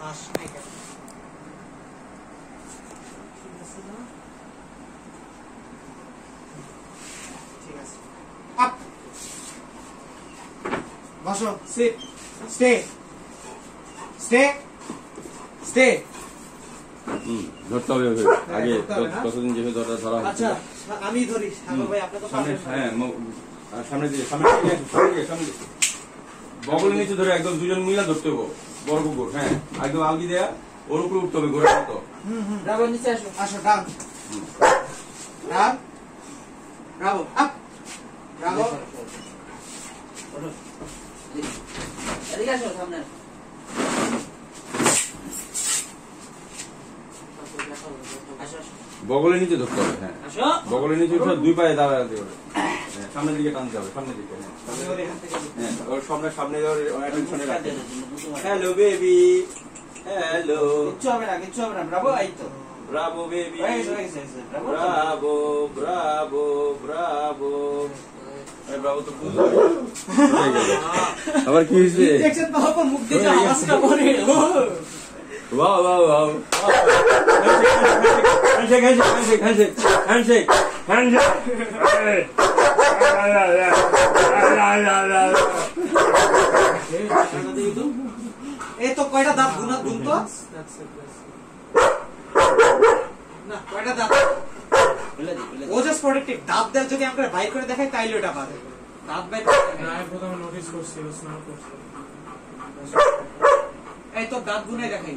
মাস নায়িকা। ঠিক আছে আপ বসো সিট স্টে স্টে স্টে ধরতে হবে আগে? কতদিন যেভাবে ধরা ধরা আচ্ছা আমি ধরি। ভাই আপনি তো সামনে হ্যাঁ সামনে দিয়ে সামনে দিয়ে সামনে দিয়ে সামনে দিয়ে। বগলের নিচে ধরে একদম দুজন মিলা ধরতে হবে। বড় কুকুর হ্যাঁ। একদম আলগি দেয়া ওর উপরে উঠতে হবে মতো। হুম হুম নিচে আসো। আসো ডান। আপ এদিকে আসো সামনে। বগলের নিচে ধরতে হবে হ্যাঁ। বগলের নিচে দুই পায়ে দাঁড়াতে হবে। সামনের দিকে টানতে হবে সামনের দিকে হ্যাঁ ওর। হ্যাঁ ওর সামনে সামনে অ্যাটেনশনে রাখতে। হ্যালো বেবি হ্যালো কিচ্ছু হবে না কিচ্ছু হবে না ব্রাভো এই তো। ব্রাভো বেবি হয়ে হয়ে হয়ে। ব্রাভো। ব্রাভো ব্রাভো আবার কি হয়েছে? Wow wow wow. Handshake handshake handshake handshake handshake দিবি তো? কয়টা দাঁত গুনা গুন তো? না কয়টা দাঁত। ও জাস্ট প্রোটেক্টিভ দাঁত দেয় যদি আমরা বাইর করে দেখাই তাইলে ওটা পাবে দাঁত বাইর না, প্রথমে নোটিস করছি স্নান করছে এই তো দাঁত গুনাই দেখাই।